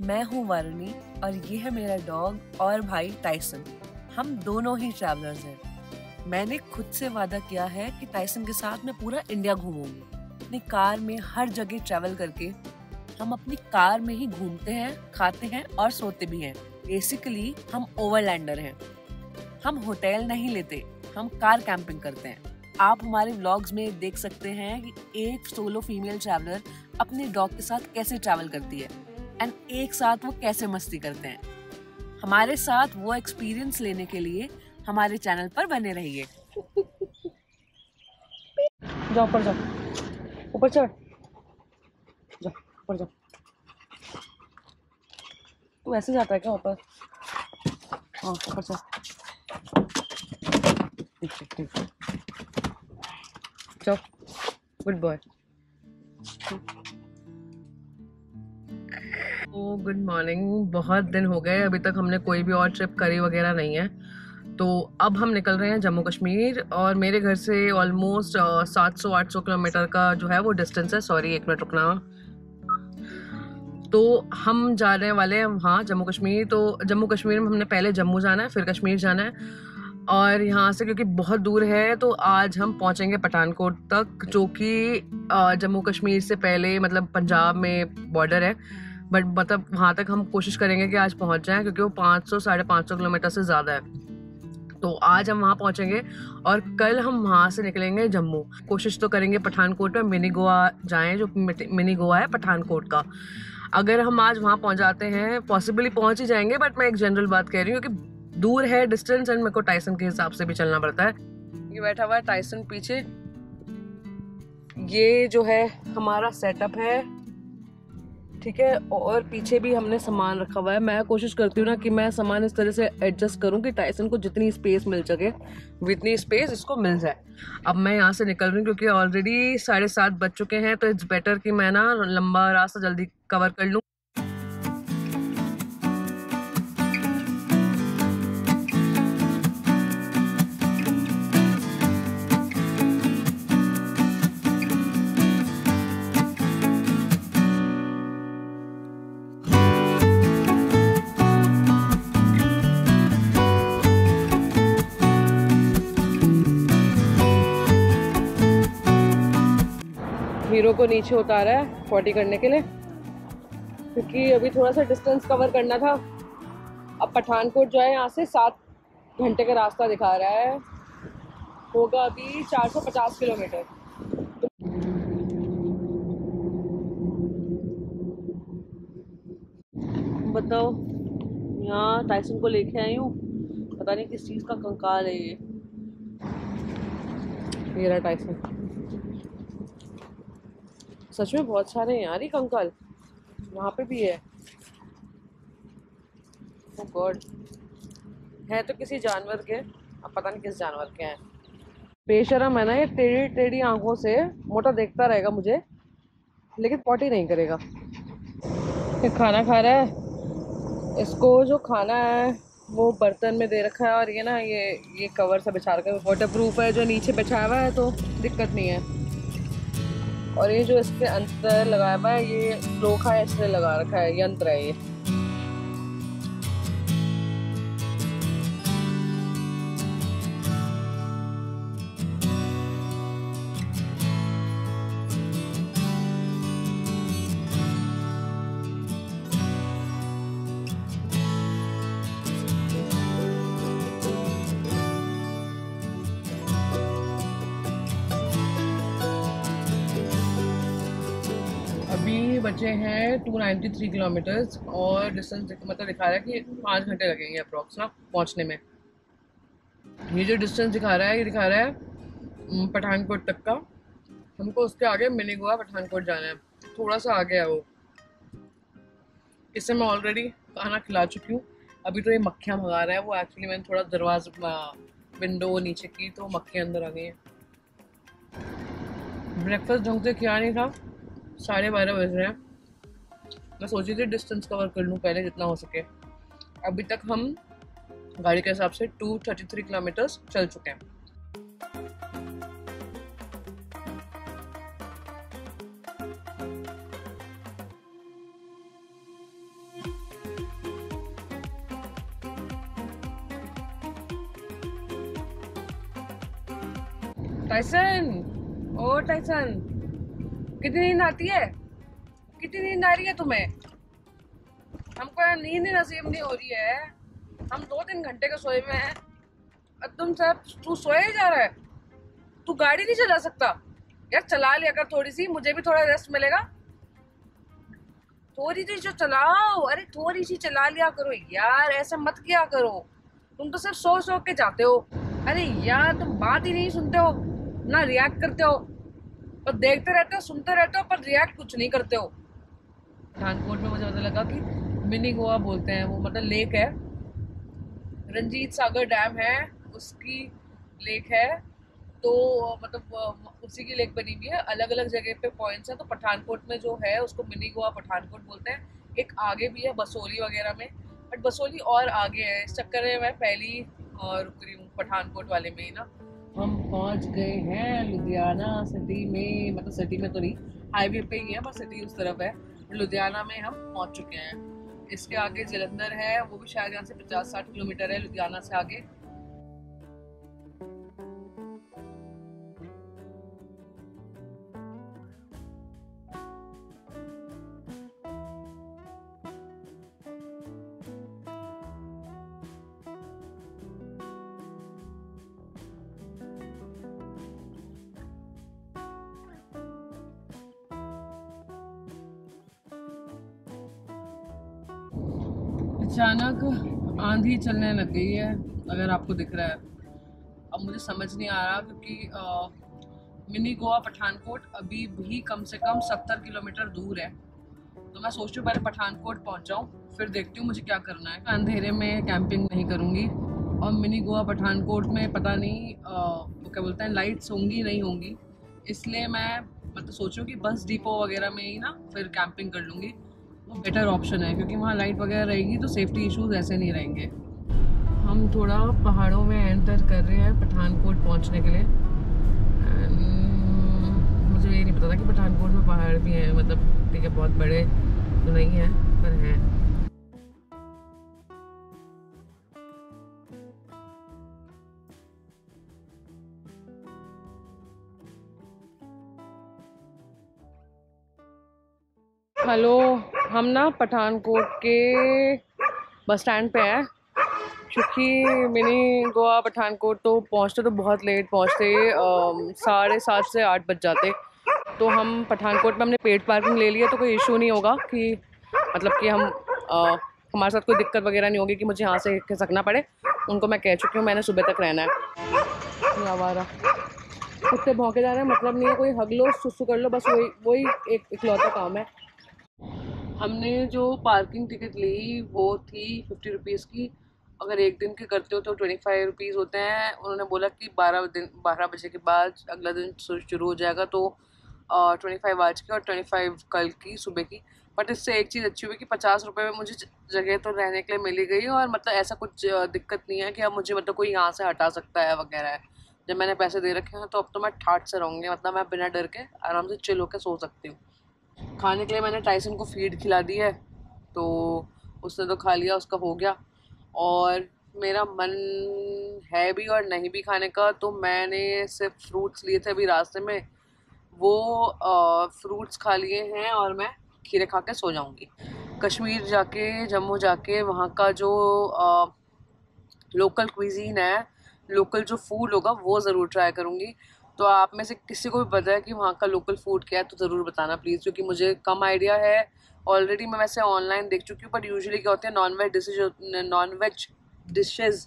मैं हूँ वारुणी और ये है मेरा डॉग और भाई टाइसन। हम दोनों ही ट्रैवलर्स हैं। मैंने खुद से वादा किया है कि टाइसन के साथ मैं पूरा इंडिया घूमूँगी। अपनी कार में हर जगह ट्रैवल करके हम अपनी कार में ही घूमते हैं, खाते हैं और सोते भी हैं। बेसिकली हम ओवरलैंडर हैं। हम होटल नहीं लेते, हम कार कैंपिंग करते हैं। आप हमारे व्लॉग्स में देख सकते हैं कि एक सोलो फीमेल ट्रैवलर अपने डॉग के साथ कैसे ट्रैवल करती है। एंड एक साथ वो कैसे मस्ती करते हैं? हमारे साथ वो एक्सपीरियंस लेने के लिए हमारे चैनल पर बने रहिए। जाओ, ऊपर जाओ। ऊपर चढ़। जाओ, ऊपर जाओ। तू ऐसे जाता है क्या ऊपर? हाँ ऊपर चढ़। ठीक ठीक चलो गुड बॉय गुड मॉर्निंग बहुत दिन हो गए, अभी तक हमने कोई भी और ट्रिप करी वगैरह नहीं है। तो अब हम निकल रहे हैं जम्मू कश्मीर और मेरे घर से ऑलमोस्ट सात सौ आठ सौ किलोमीटर का जो है वो डिस्टेंस है। सॉरी एक मिनट रुकना। तो हम जाने वाले हैं वहाँ जम्मू कश्मीर। तो जम्मू कश्मीर में हमने पहले जम्मू जाना है, फिर कश्मीर जाना है और यहाँ से क्योंकि बहुत दूर है तो आज हम पहुँचेंगे पठानकोट तक, जो कि जम्मू कश्मीर से पहले मतलब पंजाब में बॉर्डर है। बट मतलब वहाँ तक हम कोशिश करेंगे कि आज पहुँच जाएँ, क्योंकि वो पाँच सौ, साढ़े पाँच सौ किलोमीटर से ज़्यादा है। तो आज हम वहाँ पहुँचेंगे और कल हम वहाँ से निकलेंगे जम्मू। कोशिश तो करेंगे पठानकोट में मिनी गोवा जाएँ, जो मिनी गोवा है पठानकोट का। अगर हम आज वहाँ पहुँच जाते हैं पॉसिबली पहुँच ही जाएँगे बट मैं एक जनरल बात कह रही हूँ कि दूर है डिस्टेंस एंड मेरे को टाइसन के हिसाब से भी चलना पड़ता है। ये बैठा हुआ है टाइसन पीछे। ये जो है हमारा सेटअप है। ठीक है? और पीछे भी हमने सामान रखा हुआ है। मैं कोशिश करती हूँ ना कि मैं सामान इस तरह से एडजस्ट करूँ कि टाइसन को जितनी स्पेस मिल सके जितनी स्पेस इसको मिल जाए। अब मैं यहाँ से निकल रही हूँ क्योंकि ऑलरेडी साढ़े सात बज चुके हैं तो इट्स बेटर कि मैं ना लंबा रास्ता जल्दी कवर कर लूँ। को नीचे उतारा है फोर्टी करने के लिए। क्योंकि अभी थोड़ा सा डिस्टेंस कवर करना था। अब पठानकोट जो है, यहाँ से सात घंटे का रास्ता दिखा रहा है। होगा अभी 450 किलोमीटर। बताओ, यहाँ टाइसन को लेके आई हूँ। पता नहीं किस चीज़ का कंकाल है ये। मेरा टाइसन सच में बहुत सारे हैं यार ये कंकाल। वहाँ पे भी है। गॉड oh है तो किसी जानवर के। अब पता नहीं किस जानवर के हैं। बेशरम है ना ये टेढ़ी टेढ़ी आँखों से। मोटा देखता रहेगा मुझे। लेकिन पॉटी नहीं करेगा। ये खाना खा रहा है। इसको जो खाना है, वो बर्तन में दे रखा है। और ये ना, ये ये कवर से बिछा रखा है। वाटर प्रूफ है, जो नीचे बिछाया हुआ है तो दिक्कत नहीं है। और ये जो इसके अंतर लगाया हुआ है, ये लोखा इसलिए लगा रखा है, यंत्र है ये। बचे हैं 293 किलोमीटर्स और डिस्टेंस मतलब दिखा रहा है कि पाँच घंटे लगेंगे अप्रॉक्स ना पहुँचने में। ये जो डिस्टेंस दिखा रहा है, ये दिखा रहा है पठानकोट तक का। हमको उसके आगे मिनी गोवा पठानकोट जाना है। थोड़ा सा आगे है वो। इससे मैं ऑलरेडी खाना खिला चुकी हूँ। अभी तो ये मक्खियाँ मंगा रहा है। वो एक्चुअली मैंने थोड़ा दरवाज़ा विंडो नीचे की तो मक्खियाँ अंदर आ गई हैं। ब्रेकफास्ट ढंग से किया नहीं था। साढ़े बारह बज रहे हैं। मैं सोची थी डिस्टेंस कवर कर लूँ, पहले जितना हो सके। अभी तक हम गाड़ी के हिसाब से टू थर्टी थ्री किलोमीटर्स चल चुके हैं। टाइसन ओ टाइसन कितनी नींद आती है? कितनी नींद आ रही है तुम्हें? हमको नींद ही नसीब नहीं हो रही है। हम दो तीन घंटे के सोए में हैं। तुम सब, तू सोए ही जा रहा है। तू गाड़ी नहीं चला सकता। यार चला लिया कर थोड़ी सी, मुझे भी थोड़ा रेस्ट मिलेगा। थोड़ी सी जो चलाओ, अरे थोड़ी सी चला लिया करो। यार ऐसा मत किया करो। तुम तो सिर्फ़ सो सो के जाते हो। अरे यार तुम बात ही नहीं सुनते हो, ना रिएक्ट करते हो। और देखते रहते हो, सुनते रहते हो, पर रिएक्ट कुछ नहीं करते हो। पठानकोट में मुझे पता लगा कि मिनी गोवा बोलते हैं, वो मतलब लेक है। रंजीत सागर डैम है, उसकी लेक है तो मतलब उसी की लेक बनी हुई है। अलग अलग जगह पे पॉइंट्स हैं तो पठानकोट में जो है, उसको मिनी गोवा पठानकोट बोलते हैं। एक आगे भी है, बसोली वगैरह में। बट बसोली और आगे है, इस चक्कर में मैं पहली रुक रही हूँ पठानकोट वाले में ही ना। हम पहुँच गए हैं लुधियाना सिटी में। मतलब सिटी में तो नहीं हाईवे पे ही है, पर सिटी उस तरफ़ है। लुधियाना में हम पहुँच चुके हैं। इसके आगे जलंधर है, वो भी शायद यहाँ से पचास साठ किलोमीटर है, लुधियाना से आगे। अचानक आंधी चलने लग गई है, अगर आपको दिख रहा है। अब मुझे समझ नहीं आ रहा क्योंकि मिनी गोवा पठानकोट अभी भी कम से कम सत्तर किलोमीटर दूर है। तो मैं सोच रही हूँ पहले पठानकोट पहुँच जाऊँ फिर देखती हूँ मुझे क्या करना है। अंधेरे में कैंपिंग नहीं करूँगी। और मिनी गोवा पठानकोट में पता नहीं वो क्या बोलते हैं लाइट्स होंगी नहीं होंगी। इसलिए मैं मतलब सोच रही हूँ कि बस डिपो वगैरह में ही ना, फिर कैंपिंग कर लूँगी। वो बेटर ऑप्शन है, क्योंकि वहाँ लाइट वगैरह रहेगी तो सेफ्टी इश्यूज़ ऐसे नहीं रहेंगे। हम थोड़ा पहाड़ों में एंटर कर रहे हैं पठानकोट पहुँचने के लिए। मुझे ये नहीं पता था कि पठानकोट में पहाड़ भी हैं मतलब ठीक है, बहुत बड़े तो नहीं हैं, पर हैं। हेलो हम ना पठानकोट के बस स्टैंड पे हैं। क्योंकि मिनी गोवा पठानकोट तो पहुँचते तो बहुत लेट पहुँचते साढ़े सात से आठ बज जाते। तो हम पठानकोट में हमने पेड पार्किंग ले लिया तो कोई इशू नहीं होगा कि मतलब कि हम आ, हमारे साथ कोई दिक्कत वगैरह नहीं होगी कि मुझे यहाँ से खिसकना पड़े। उनको मैं कह चुकी हूँ मैंने सुबह तक रहना है। आवारा कुत्ते भौंके जा रहे हैं मतलब नहीं है कोई हग लो सुसु कर लो बस वही वही एक इकलौता काम है। हमने जो पार्किंग टिकट ली, वो थी फिफ्टी रुपीज़ की। अगर एक दिन के करते हो तो ट्वेंटी फाइव रुपीज़ होते हैं। उन्होंने बोला कि बारह दिन, बारह बजे के बाद अगला दिन शुरू हो जाएगा तो ट्वेंटी फाइव आज की और ट्वेंटी फाइव कल की, सुबह की। बट इससे एक चीज़ अच्छी हुई कि पचास रुपये में मुझे जगह तो रहने के लिए मिली गई और मतलब ऐसा कुछ दिक्कत नहीं है कि अब मुझे मतलब कोई यहाँ से हटा सकता है वगैरह। जब मैंने पैसे दे रखे हैं तो अब तो मैं ठाट से रहूँगी मतलब मैं बिना डर के आराम से चिल होकर सो सकती हूँ। खाने के लिए मैंने टाइसन को फ़ीड खिला दी है तो उसने तो खा लिया उसका हो गया। और मेरा मन है भी और नहीं भी खाने का तो मैंने सिर्फ़ फ्रूट्स लिए थे अभी रास्ते में। वो फ्रूट्स खा लिए हैं और मैं खीरे खा के सो जाऊँगी। कश्मीर जाके जम्मू जाके वहाँ का जो आ, लोकल क्विजीन है लोकल जो फ़ूड होगा वो ज़रूर ट्राई करूँगी। तो आप में से किसी को भी पता है कि वहाँ का लोकल फ़ूड क्या है तो ज़रूर बताना प्लीज़ क्योंकि मुझे कम आइडिया है। ऑलरेडी मैं वैसे ऑनलाइन देख चुकी हूँ बट यूजुअली क्या होते हैं non veg dishes non veg dishes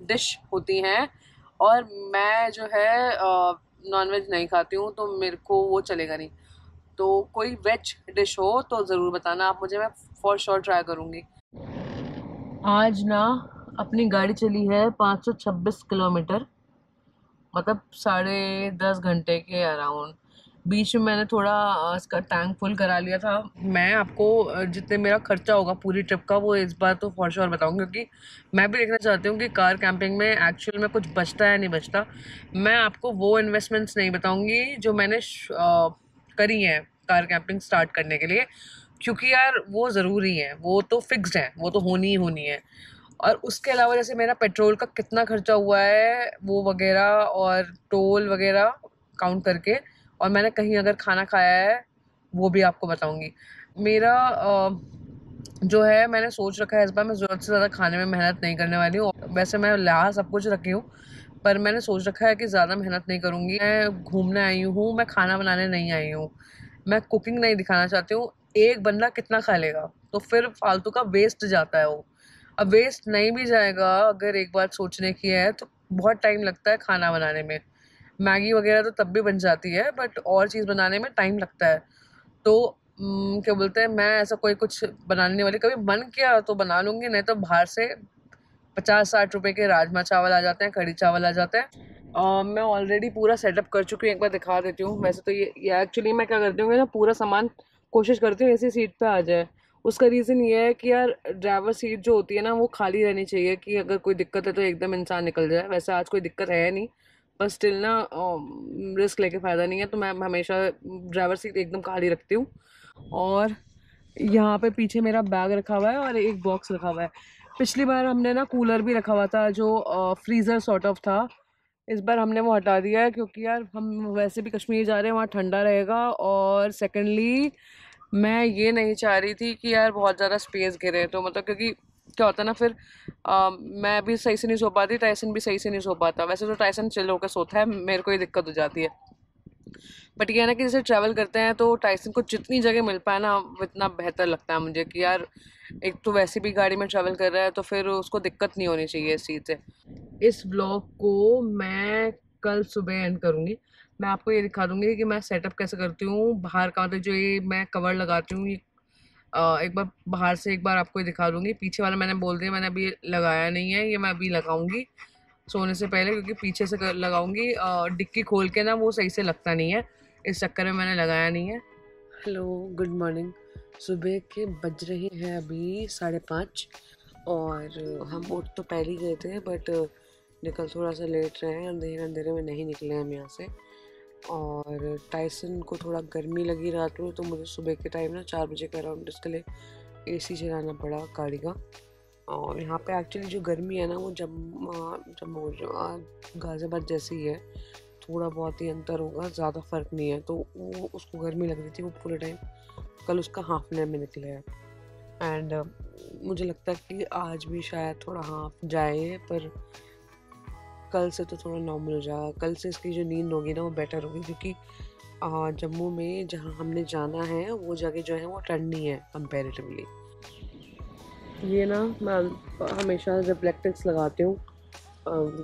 dish होती हैं। और मैं जो है नॉन वेज नहीं खाती हूँ तो मेरे को वो चलेगा नहीं। तो कोई वेज डिश हो तो ज़रूर बताना। आप मुझे, मैं फॉर श्योर ट्राई करूँगी। आज ना अपनी गाड़ी चली है पाँच सौ छब्बीस किलोमीटर। मतलब साढ़े दस घंटे के अराउंड। बीच में मैंने थोड़ा इसका टैंक फुल करा लिया था। मैं आपको जितने मेरा खर्चा होगा पूरी ट्रिप का, वो इस बार तो फॉर श्योर बताऊँगी क्योंकि मैं भी देखना चाहती हूँ कि कार कैंपिंग में एक्चुअल में कुछ बचता है नहीं बचता। मैं आपको वो इन्वेस्टमेंट्स नहीं बताऊँगी जो मैंने करी हैं कार कैंपिंग स्टार्ट करने के लिए, क्योंकि यार वो ज़रूरी है, वो तो फिक्स्ड है, वो तो होनी ही होनी है। और उसके अलावा जैसे मेरा पेट्रोल का कितना खर्चा हुआ है, वो वगैरह और टोल वगैरह काउंट करके और मैंने कहीं अगर खाना खाया है, वो भी आपको बताऊँगी। मेरा जो है, मैंने सोच रखा है इस बार मैं ज़रूरत से ज़्यादा खाने में मेहनत नहीं करने वाली हूँ। वैसे मैं ला सब कुछ रखी हूँ, पर मैंने सोच रखा है कि ज़्यादा मेहनत नहीं करूँगी। मैं घूमने आई हूँ, मैं खाना बनाने नहीं आई हूँ, मैं कुकिंग नहीं दिखाना चाहती हूँ। एक बंदा कितना खा लेगा? तो फिर फालतू का वेस्ट जाता है वो। अब वेस्ट नहीं भी जाएगा अगर एक बार सोचने की है तो बहुत टाइम लगता है खाना बनाने में। मैगी वगैरह तो तब भी बन जाती है बट और चीज़ बनाने में टाइम लगता है। तो क्या बोलते हैं मैं ऐसा कोई कुछ बनाने वाली कभी मन किया तो बना लूँगी नहीं तो बाहर से पचास साठ रुपए के राजमा चावल आ जाते हैं कढ़ी चावल आ जाते हैं। uh, मैं ऑलरेडी पूरा सेटअप कर चुकी हूँ एक बार दिखा देती हूँ। वैसे तो ये एक्चुअली मैं क्या करती हूँ ना पूरा सामान कोशिश करती हूँ ऐसी सीट पे आ जाए। उसका रीज़न ये है कि यार ड्राइवर सीट जो होती है ना, वो खाली रहनी चाहिए कि अगर कोई दिक्कत है तो एकदम इंसान निकल जाए। वैसे आज कोई दिक्कत है नहीं, पर स्टिल ना रिस्क लेके फ़ायदा नहीं है तो मैं हमेशा ड्राइवर सीट एकदम खाली रखती हूँ। और यहाँ पे पीछे मेरा बैग रखा हुआ है और एक बॉक्स रखा हुआ है। पिछली बार हमने ना कूलर भी रखा हुआ था, जो फ्रीज़र सॉर्ट ऑफ़ था। इस बार हमने वो हटा दिया है, क्योंकि यार, हम वैसे भी कश्मीर जा रहे हैं, वहाँ ठंडा रहेगा। और सेकेंडली मैं ये नहीं चाह रही थी कि यार बहुत ज़्यादा स्पेस गिरे तो मतलब क्योंकि क्या होता है ना फिर आ, मैं भी सही से नहीं सो पाती टाइसन भी सही से नहीं सो पाता। वैसे तो टाइसन चिल होकर सोता है मेरे को ही दिक्कत हो जाती है। बट ये ना कि जैसे ट्रैवल करते हैं तो टाइसन को जितनी जगह मिल पाए ना इतना बेहतर लगता है मुझे कि यार एक तो वैसे भी गाड़ी में ट्रैवल कर रहा है तो फिर उसको दिक्कत नहीं होनी चाहिए इस चीज़ से। इस ब्लॉग को मैं कल सुबह एंड करूँगी। मैं आपको ये दिखा दूँगी कि मैं सेटअप कैसे करती हूँ। बाहर का मतलब जो ये मैं कवर लगाती हूँ, ये एक बार बाहर से एक बार आपको ये दिखा दूँगी। पीछे वाला मैंने बोल दिया, मैंने अभी लगाया नहीं है, ये मैं अभी लगाऊँगी सोने से पहले क्योंकि पीछे से लगाऊँगी। डिक्की खोल के ना वो सही से लगता नहीं है, इस चक्कर में मैंने लगाया नहीं है। हेलो गुड मॉर्निंग सुबह के बज रहे हैं अभी साढ़े पाँच और हम उठ तो पहले ही गए थे बट निकल थोड़ा सा लेट रहे हैं अंधेरे अंधेरे में नहीं निकले हम यहाँ से। और टाइसन को थोड़ा गर्मी लगी रात में तो मुझे सुबह के टाइम ना चार बजे का अराउंड इसके लिए एसी चलाना पड़ा गाड़ी का। और यहाँ पे एक्चुअली जो गर्मी है ना वो जम्मू जम्मू गाज़ियाबाद जैसी है थोड़ा बहुत ही अंतर होगा ज़्यादा फ़र्क नहीं है। तो वो उसको गर्मी लग रही थी वो पूरे टाइम कल उसका हाफ़ डे में निकले है। एंड uh, मुझे लगता है कि आज भी शायद थोड़ा हाफ़ जाए पर कल से तो थोड़ा नॉर्मल हो जाएगा। कल से इसकी जो नींद होगी ना, वो बेटर होगी क्योंकि जम्मू में जहाँ हमने जाना है, वो जगह जो है वो ठंडी है कंपेरेटिवली ये ना, मैं हमेशा रिफ्लेक्टिक्स लगाती हूँ।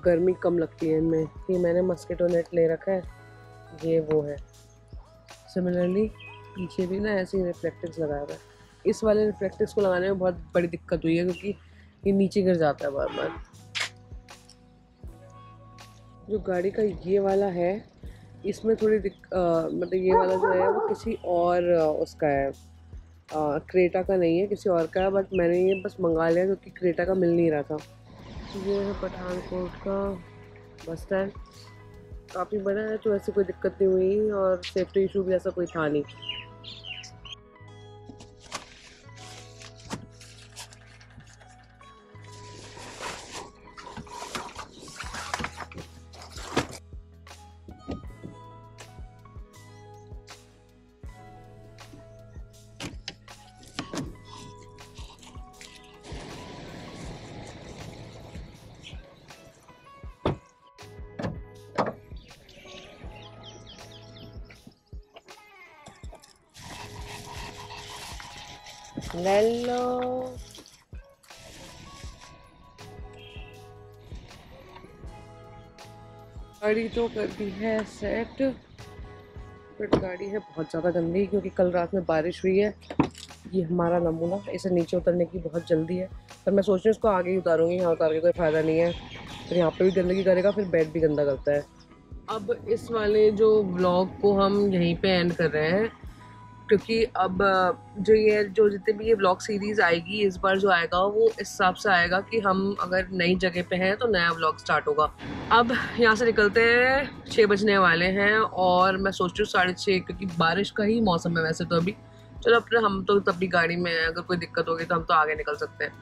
गर्मी कम लगती है इनमें। ये मैंने मस्किटो नेट ले रखा है। ये वो है। सिमिलरली पीछे भी ना ऐसे ही रिफ्लेक्टिक्स लगाया हुआ है। इस वाले रिफ्लेक्टिक्स को लगाने में बहुत बड़ी दिक्कत हुई है क्योंकि ये नीचे गिर जाता है बार बार जो गाड़ी का ये वाला है इसमें थोड़ी मतलब ये वाला जो है वो किसी और उसका है। आ, क्रेटा का नहीं है किसी और का है बट मैंने ये बस मंगा लिया क्योंकि क्रेटा का मिल नहीं रहा था। ये है पठानकोट का बस स्टैंड। काफ़ी बड़ा है तो ऐसी कोई दिक्कत नहीं हुई और सेफ्टी इशू भी ऐसा कोई था नहीं। Nello. गाड़ी तो कर दी है सेट बट गाड़ी है बहुत ज़्यादा गंदी क्योंकि कल रात में बारिश हुई है। ये हमारा नमूना इसे नीचे उतरने की बहुत जल्दी है। पर मैं सोच रही हूँ इसको आगे ही उतारूँगी, यहाँ उतार के कोई फ़ायदा नहीं है। फिर यहाँ पे भी गंदगी करेगा, फिर बेड भी गंदा करता है। अब इस वाले जो ब्लॉग को हम यहीं पे एंड कर रहे हैं। क्योंकि अब जो ये, जो जितने भी ये ब्लॉग सीरीज़ आएगी, इस बार जो आएगा, वो इस हिसाब से आएगा कि हम अगर नई जगह पे हैं तो नया ब्लॉग स्टार्ट होगा। अब यहाँ से निकलते हैं छः बजने वाले हैं और मैं सोच रही हूँ साढ़े छः क्योंकि बारिश का ही मौसम है वैसे तो अभी। चलो, अपने, हम तो तब भी गाड़ी में हैं, अगर कोई दिक्कत होगी तो हम तो आगे निकल सकते हैं।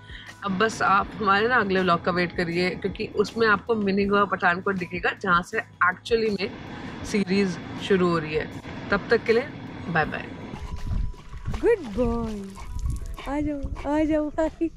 अब बस आप हमारे ना अगले ब्लॉग का वेट करिए, क्योंकि उसमें आपको मिनी गोवा पठानकोट दिखेगा, जहाँ से एक्चुअली में सीरीज़ शुरू हो रही है। तब तक के लिए बाय बाय गुड बॉय आ जाओ आ जाओ भाई